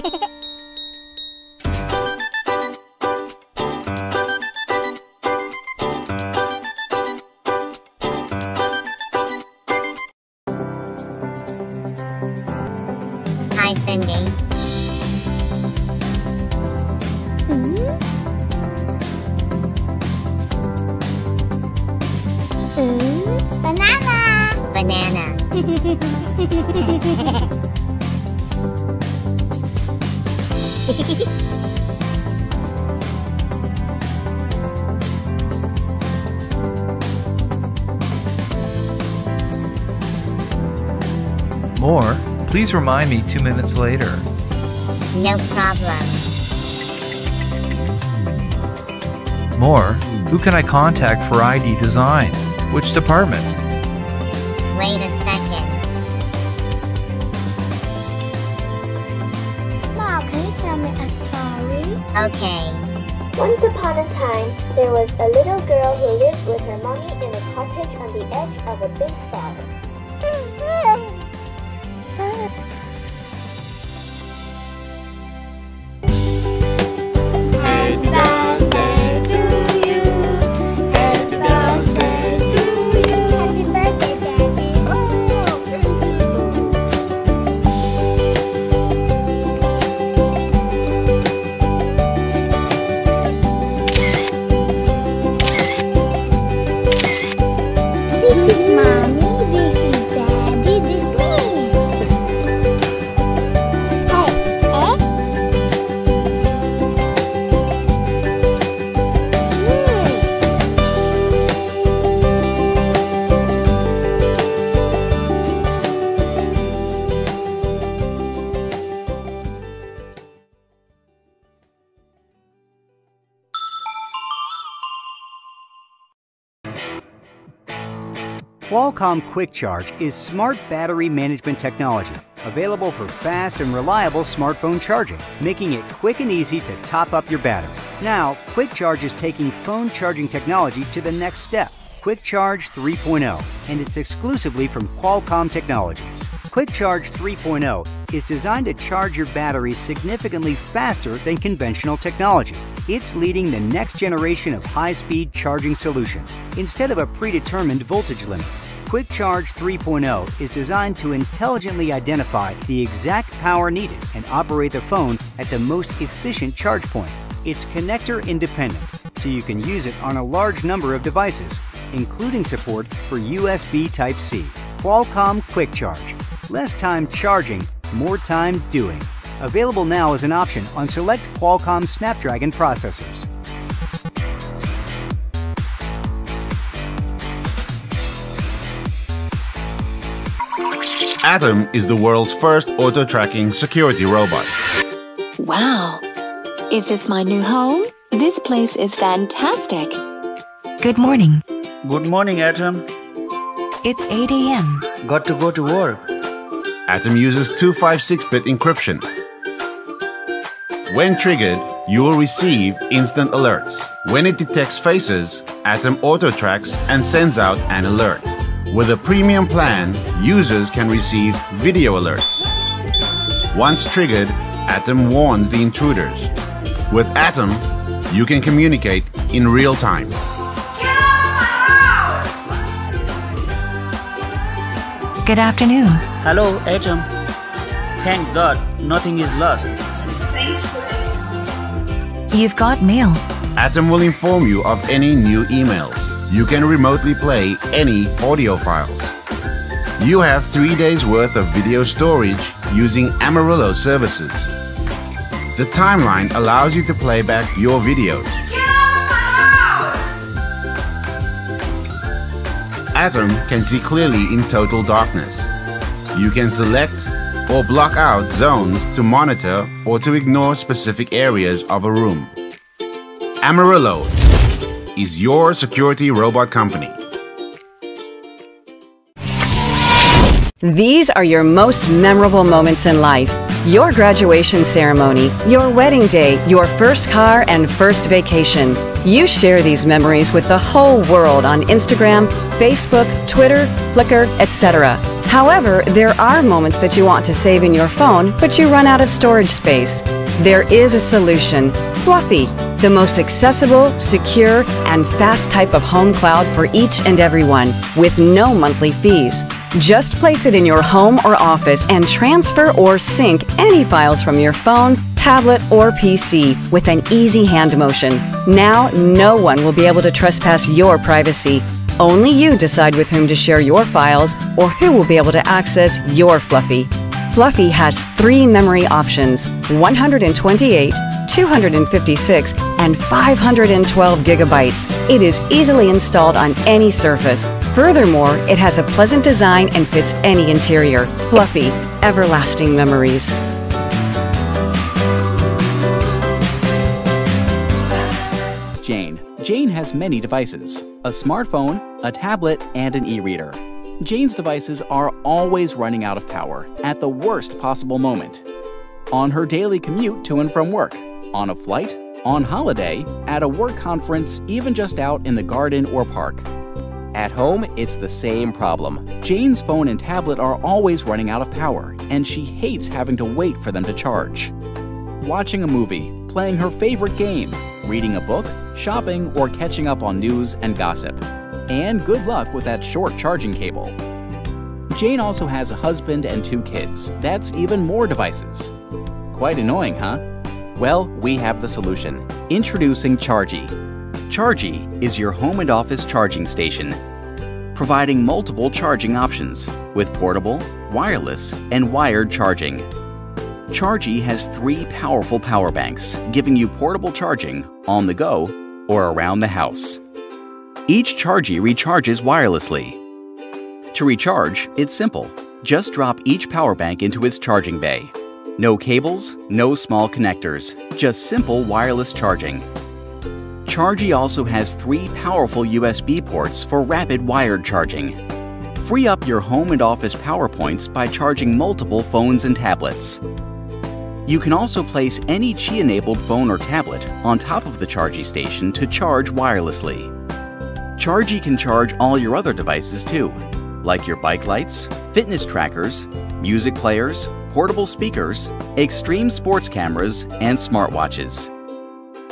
Hi, Cindy. Hmm? Hmm? Banana! Banana. More, please remind me two minutes later. No problem. More, who can I contact for ID design? Which department? You tell me a story? Okay. Once upon a time, there was a little girl who lived with her mommy in a cottage on the edge of a big forest. Qualcomm Quick Charge is smart battery management technology available for fast and reliable smartphone charging, making it quick and easy to top up your battery. Now, Quick Charge is taking phone charging technology to the next step. Quick Charge 3.0, and it's exclusively from Qualcomm Technologies. Quick Charge 3.0 is designed to charge your battery significantly faster than conventional technology. It's leading the next generation of high speed charging solutions instead of a predetermined voltage limit. Quick Charge 3.0 is designed to intelligently identify the exact power needed and operate the phone at the most efficient charge point. It's connector independent, so you can use it on a large number of devices, including support for USB Type C. Qualcomm Quick Charge. Less time charging, more time doing. Available now as an option on select Qualcomm Snapdragon processors. Atom is the world's first auto tracking security robot. Wow. Is this my new home? This place is fantastic. Good morning. Good morning, Atom. It's 8 a.m. Got to go to work. Atom uses 256 bit encryption. When triggered, you will receive instant alerts. When it detects faces, Atom auto tracks and sends out an alert. With a premium plan, users can receive video alerts. Once triggered, Atom warns the intruders. With Atom, you can communicate in real time. Good afternoon. Hello, Atom. Thank God, nothing is lost. You've got mail. Atom will inform you of any new emails. You can remotely play any audio files. You have three days worth of video storage using Amaryllo services. The timeline allows you to play back your videos. Atom can see clearly in total darkness. You can select or block out zones to monitor or to ignore specific areas of a room. Amaryllo is your security robot company. These are your most memorable moments in life. Your graduation ceremony, your wedding day, your first car, and first vacation. You share these memories with the whole world on Instagram, Facebook, Twitter, Flickr, etc. However, there are moments that you want to save in your phone, but you run out of storage space. There is a solution Fluffy, the most accessible, secure, and fast type of home cloud for each and everyone, with no monthly fees. Just place it in your home or office and transfer or sync any files from your phone, tablet, or PC with an easy hand motion. Now, no one will be able to trespass your privacy. Only you decide with whom to share your files or who will be able to access your Fluffy. Fluffy has three memory options 128, 256, and 512 gigabytes. It is easily installed on any surface. Furthermore, it has a pleasant design and fits any interior. Fluffy, everlasting memories. Jane. Jane has many devices a smartphone, a tablet, and an e reader. Jane's devices are always running out of power at the worst possible moment. On her daily commute to and from work, on a flight, on holiday, at a work conference, even just out in the garden or park. At home, it's the same problem. Jane's phone and tablet are always running out of power, and she hates having to wait for them to charge. Watching a movie, playing her favorite game, reading a book, shopping, or catching up on news and gossip. And good luck with that short charging cable. Jane also has a husband and two kids. That's even more devices. Quite annoying, huh? Well, we have the solution. Introducing Chargy. Chargy is your home and office charging station, providing multiple charging options with portable, wireless, and wired charging. Chargy has three powerful power banks, giving you portable charging on the go or around the house. Each Chargy recharges wirelessly. To recharge, it's simple. Just drop each power bank into its charging bay. No cables, no small connectors, just simple wireless charging. Chargy also has three powerful USB ports for rapid wired charging. Free up your home and office power points by charging multiple phones and tablets. You can also place any Qi-enabled phone or tablet on top of the Chargy station to charge wirelessly. Chargy can charge all your other devices too, like your bike lights, fitness trackers, music players, portable speakers, extreme sports cameras, and smartwatches.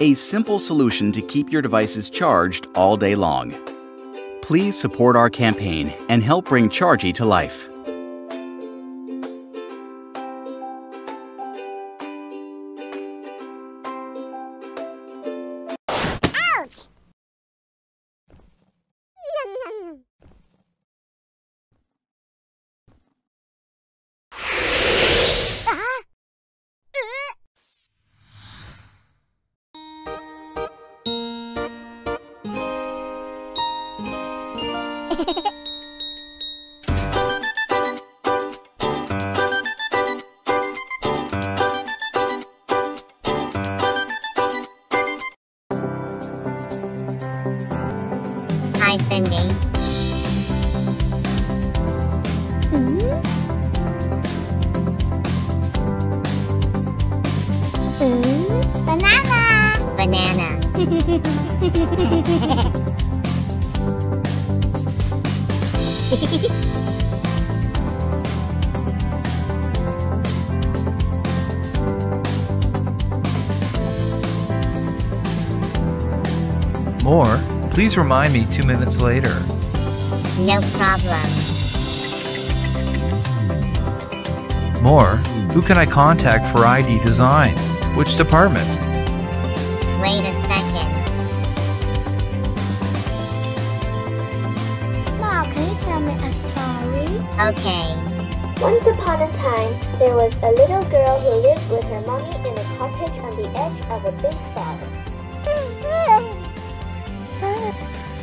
A simple solution to keep your devices charged all day long. Please support our campaign and help bring Chargy to life. Hi, Cindy. Banana! Banana. More, please remind me two minutes later. No problem. More, who can I contact for ID design? Which department? Wait a second. Mom, can you tell me a story? Okay. Once upon a time, there was a little girl who lived with her mommy in a cottage on the edge of a big forest. Oh.